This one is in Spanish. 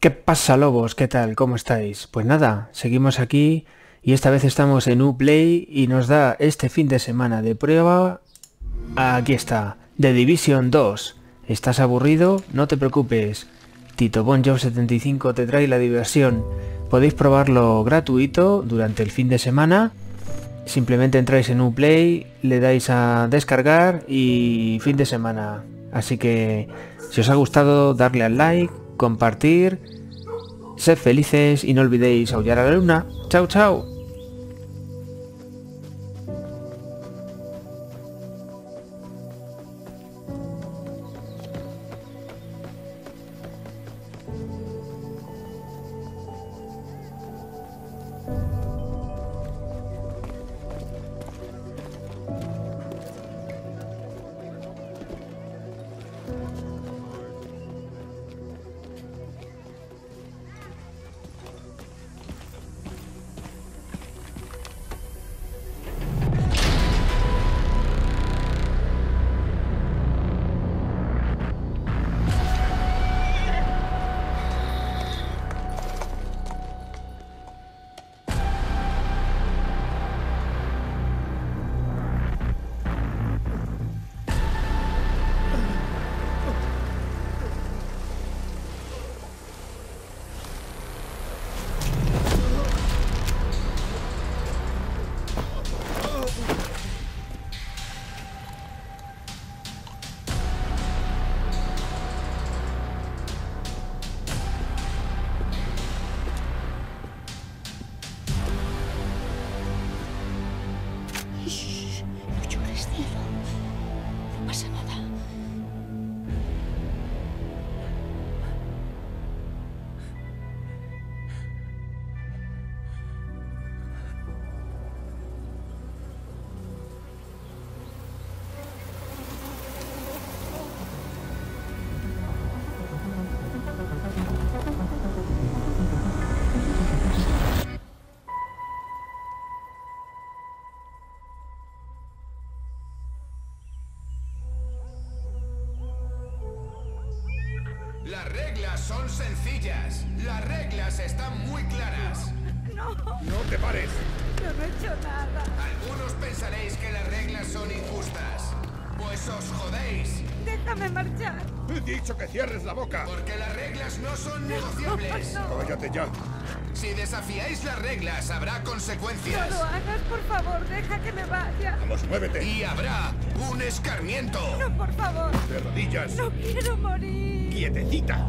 ¿Qué pasa lobos? ¿Qué tal? ¿Cómo estáis? Pues nada, seguimos aquí y esta vez estamos en Uplay y nos da este fin de semana de prueba. Aquí está, The Division 2. ¿Estás aburrido? No te preocupes. Tito Bon Job 75 te trae la diversión. Podéis probarlo gratuito durante el fin de semana. Simplemente entráis en Uplay, le dais a descargar y fin de semana. Así que si os ha gustado darle al like, compartir, sed felices y no olvidéis aullar a la luna. Chao, chao. Las reglas son sencillas. Las reglas están muy claras. No. No te pares. Yo no he hecho nada. Algunos pensaréis que las reglas son injustas. Pues os jodéis. Déjame marchar. He dicho que cierres la boca. Porque las reglas no son negociables. No. Cállate ya. Si desafiáis las reglas, habrá consecuencias. No lo hagas, por favor. Deja que me vaya. Vamos, muévete. Y habrá un escarmiento. No, por favor. Rodillas. No quiero morir. Quietecita.